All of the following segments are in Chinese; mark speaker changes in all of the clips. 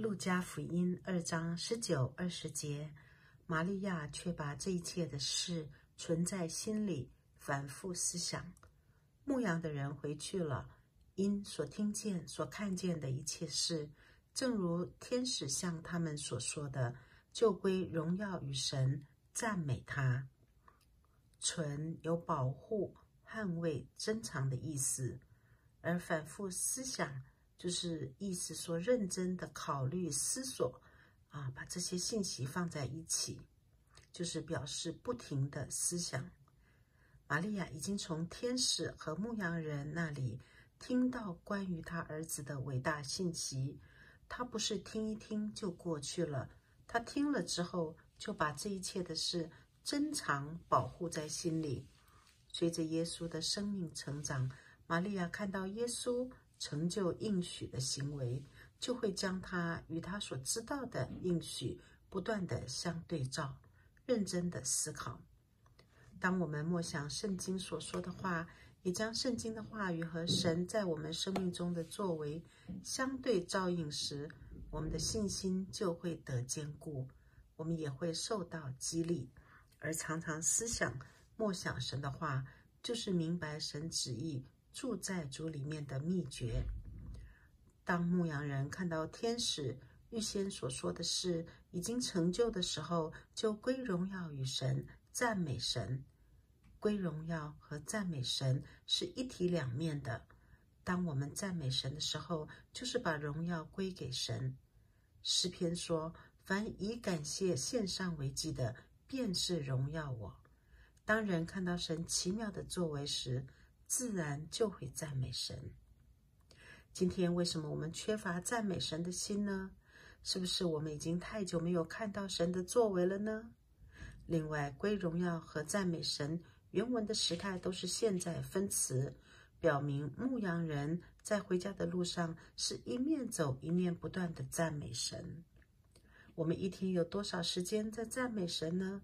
Speaker 1: 路加福音二章十九、二十节，玛利亚却把这一切的事存在心里，反复思想。牧羊的人回去了，因所听见、所看见的一切事，正如天使向他们所说的，就归荣耀与神，赞美他。存有保护、捍卫、珍藏的意思，而反复思想。就是意思说，认真的考虑、思索，啊，把这些信息放在一起，就是表示不停的思想。玛利亚已经从天使和牧羊人那里听到关于他儿子的伟大信息，他不是听一听就过去了，他听了之后就把这一切的事珍藏、保护在心里。随着耶稣的生命成长，玛利亚看到耶稣。成就应许的行为，就会将他与他所知道的应许不断的相对照，认真的思考。当我们默想圣经所说的话，也将圣经的话语和神在我们生命中的作为相对照应时，我们的信心就会得坚固，我们也会受到激励。而常常思想默想神的话，就是明白神旨意。住在主里面的秘诀。当牧羊人看到天使预先所说的事已经成就的时候，就归荣耀与神，赞美神。归荣耀和赞美神是一体两面的。当我们赞美神的时候，就是把荣耀归给神。诗篇说：“凡以感谢献上为祭的，便是荣耀我。”当人看到神奇妙的作为时，自然就会赞美神。今天为什么我们缺乏赞美神的心呢？是不是我们已经太久没有看到神的作为了呢？另外，归荣耀和赞美神原文的时态都是现在分词，表明牧羊人在回家的路上是一面走一面不断的赞美神。我们一天有多少时间在赞美神呢？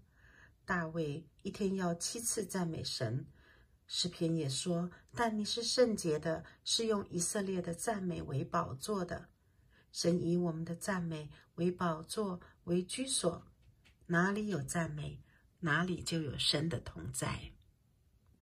Speaker 1: 大卫一天要七次赞美神。诗篇也说：“但你是圣洁的，是用以色列的赞美为宝座的。神以我们的赞美为宝座，为居所。哪里有赞美，哪里就有神的同在。”